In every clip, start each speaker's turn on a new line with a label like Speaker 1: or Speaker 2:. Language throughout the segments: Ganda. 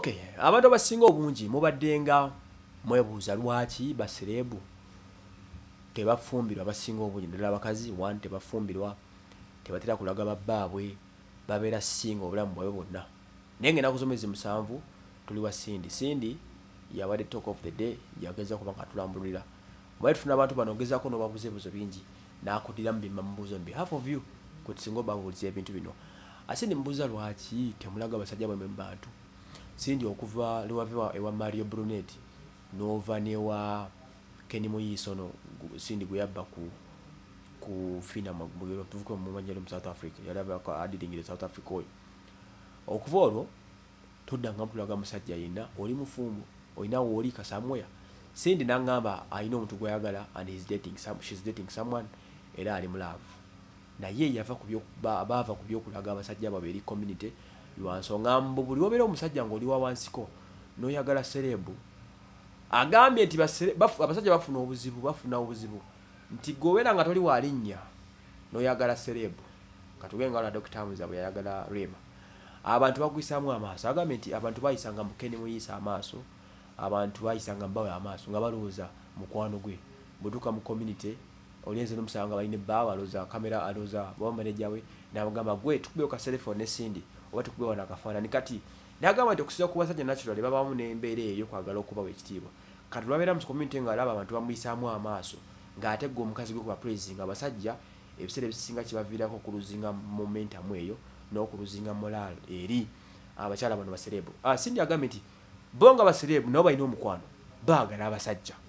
Speaker 1: okay abantu abasinga obungi mubadde nga mwebuuza lwaki baserebu tebafumbirwa abasinga obungi ddala abakazi one tebafumbirwa tebatera kulaga babbaabwe babeera singa obulamu bwabwe bwonna. Naye nga enaku zomwezi musanvu tuli wa sindi. Sindi yabadde talk of the day yageza kuba nga tulambulira mwaye tufuna abantu bano ogezaako n'obabuuza ebibuzo bingi n'akudiramu bimma mubuuzo mbi half of you kwe tusinga obabuuliza ebintu bino. Ate nemubuuza lwaki temulaga abasajja bwemwe mu bantu sindi okuva lewava ewa mario brunet nova newa keni muyiso no gu- sindi gwe yabba ku ku fina magero tuvuke mu manyalo mu south africa yalaba ko adiringire south africa oyo. Okuva olwo tuddangamu tulaga musajja yina oli mufumbo olina wooli kasamweya sindi nangamba alina omuntu gweyagala and he's dating some, she's dating someone era ali mulaavu naye yava baava ku byokulaga abasajja babwe eri community. Lwansonga mbu buli wobeera omusajja ngaoli wa wansiko noyagala serebu agambye nti abasajja bafuna obuzibu bafuna obuzibu. Nti gobeera nga toli walinnya noyagala serebu katugenge nga dokita muza bwe yayagala rema. Abantu bagwisaamu amaaso agambye nti abantu bayisanga mukene muyisa amaaso abantu bayisanga mubawe amaaso nga balowooza mukwano gwe. Bwetuuka mu community olienze nomusanga balina ebbaawe alowooza kamera alowooza baba maneja we nabagamba gwe tukubeho ka cellphone ne sindi oba tukubeho nakafaanani kati nagamba nti okusinza ku basajja natural babamu n'embeera eyo kwagala okubawa ekitiibwa. Kati lwabeera mu community nga alaba abantu bamuyisaamu amaaso ng'ate gwe omukazi gwe kuba praising abasajja ebiseera ebisinga kibaviirako okuluzinga momentamu eyo n'okuluzinga moral eri abakyala bano baserebu ah, sindi agambye nti bo nga baserebu nabo balina omukwano baagala abasajja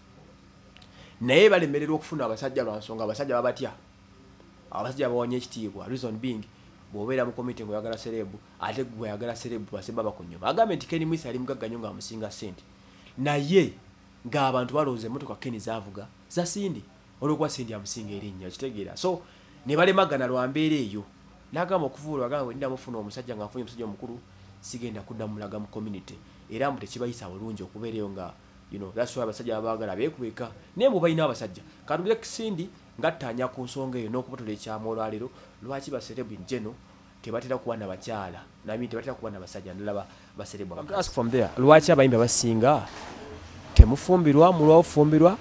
Speaker 1: naye balemererwa okufuna abasajja lwansonga abasajja babatya? Abasajja bawonya ekitiibwa reason being bwobeera mu community ngaoyagala serebu ate gwe oyagala serebu basemba bakunyuma agambye nti keni mwisi ali mugagga nnyo ngaamusinga sente naye ng'abantu balowooza emmotoka keni zaavuga za sindi olwokuba sindi amusinga erinnya kitegeera. So ne balemagana lwa mbeera eyo. Nagamba okuvuula agamba ndina mufuna omusajja nga nfunye omusajja omukulu sigenda kudda mulaga mu community. Era mbu tekibayisa bulungi okubeerayo nga you know, that's why abasajja babaagala beekweka naye mwe balina abasajja katugire kisindi ngattanya ku nsonga eyo n'okupotola ekyama olwaleero lwaki baserebu njeno tebatera kuba na bakyala? Nami tebatera kuba na basajja ndala baserebu ask from there. Lwaki abayimbi abasinga temufumbirwa mulwafumbirwa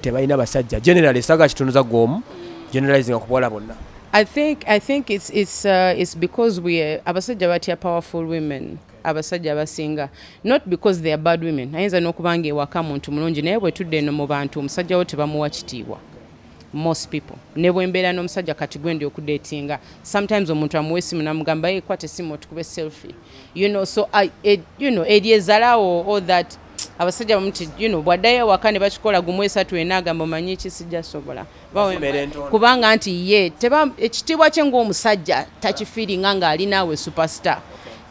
Speaker 1: tebalina basajja? General esaga kitunuza gwomu generalizing okubola bonna
Speaker 2: I think I think it's it's uh, it's because we are abasajja batya powerful women abasajja abasinga. Not because they are bad women. Ayinza n'okubanga ewaka muntu mulungi naye bwe tudde eno mu bantu omusajja wo tebamuwa kitiibwa. Most people. Ne bwembeera n'omusajja kati gwendi okudetinga sometimes omuntu amuwa esimu namugamba "Hey, kwata esimu otukube selfie. You know so I, it, you know eryezalawo all that abasajja bamuti you know bwaddayo ewaka ne bakikola gumu esatu ena agamba omanyi ki sijja sobola Bawe-
Speaker 1: Basimera entondo.
Speaker 2: kubanga nti ye ekitiibwa kye ng'omusajja takifiiringa ng'alinaawe superstar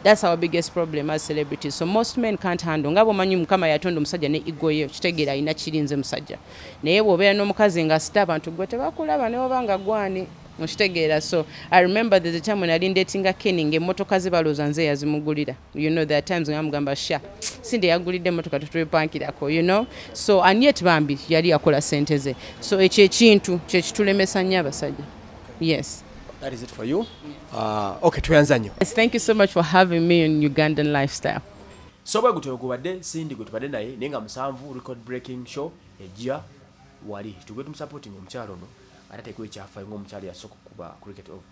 Speaker 2: that's our biggest problem as celebrities. So most men can't handle. Nga bwomanyi mukama yatonda omusajja ne ego ye kitegeera alina kirinze musajja naye bw'obeera n'omukazi nga sita abantu gwe tebakulaba ne oba nga gwani okitegeera. So i remember there's a time when ali ndatinga kenny ngaemmotoka ze balooza nze yazimugulira. You know there are times nga mugamba sha sinde yagulidde emmotoka tetwepankirako you know? So and yet bambi yali yakola sente ze. So ekyo ekintu kyekitulemesa nnyo abasajja. Yes
Speaker 1: that is it for you uh, okay tuyanza nyo.
Speaker 2: Yes, thank you so much for having me in Ugandan lifestyle.
Speaker 1: so bwe gutwe gubadde sindi gwe tubadde naye naye nga musanvu record breaking show ejja wali tugwe tumusupporting omukyalo ono ate tekwe ekyafayo ng'omukyalo yasooka okuba cricket of